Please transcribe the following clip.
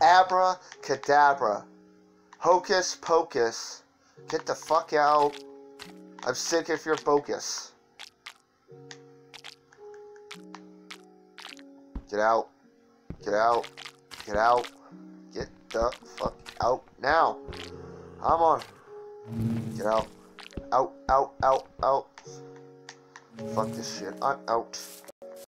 Abracadabra. Hocus pocus. Get the fuck out. I'm sick if you're bogus. Get out. Get out. Get out. Get the fuck out now. I'm on. Get out. Out, out, out, out. Fuck this shit. I'm out.